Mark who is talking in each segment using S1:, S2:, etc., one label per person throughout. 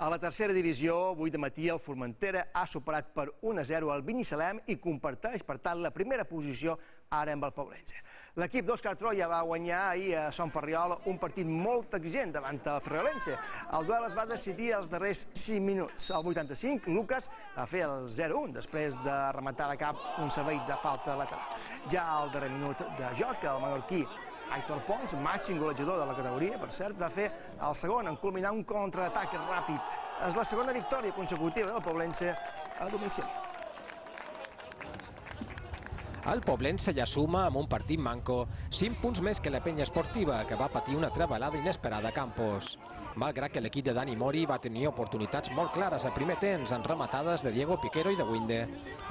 S1: A la tercera divisió, avui de matí, el Formentera ha superat per 1-0 el Binissalem i comparteix, per tant, la primera posició ara amb el Poblense. L'equip d'Òscar Troia va guanyar ahir a Sant Ferriol un partit molt exigent davant el Ferriolense. El duel es va decidir als darrers 5 minuts. Al 85, Lucas va fer el 0-1 després de rematar a cap un servei de falta lateral. Ja al darrer minut de joc, el menorquí Aitor Pons, màxim golejador de la categoria, per cert, va fer el segon en culminar un contraatac ràpid. És la segona victòria consecutiva del Poblense a domicili.
S2: El Poblense ja suma amb un partit manco 5 punts més que la penya esportiva, que va patir una trebalada inesperada a Campos. Malgrat que l'equip de Dani Mori va tenir oportunitats molt clares al primer temps en rematades de Diego Piquero i de Winde,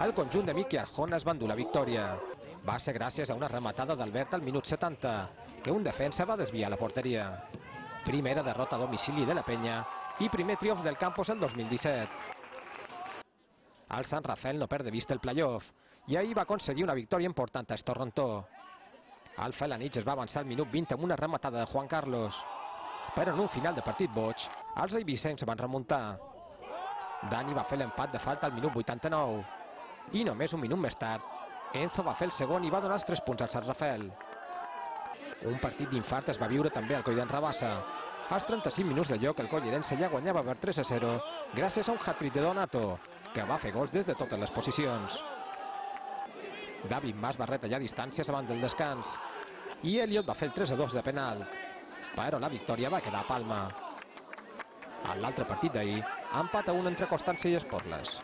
S2: el conjunt de Miqui Arjona es van dur la victòria. Va ser gràcies a una rematada d'Albert al minut 70, que un defensa va desviar la porteria. Primera derrota a domicili de la penya i primer triomf del Campos el 2017. El Sant Rafael no perd de vista el playoff i ahir va aconseguir una victòria important a Estorrontó. El Felanitx es va avançar al minut 20 amb una rematada de Juan Carlos. Però en un final de partit boig, els eivissencs van remuntar. Dani va fer l'empat de falta al minut 89. I només un minut més tard, Enzo va fer el segon i va donar els 3 punts al Sant Rafael. Un partit d'infart es va viure també al Coll d'en Rabassa. Als 35 minuts de lloc, el Collerense ja guanyava per 3 a 0 gràcies a un hat-trick de Donato, que va fer gols des de totes les posicions. David Mas va retallar distàncies abans del descans i Elliot va fer el 3 a 2 de penal, però la victòria va quedar a Palma. A l'altre partit d'ahir, empat a un entre Constància i Esporles.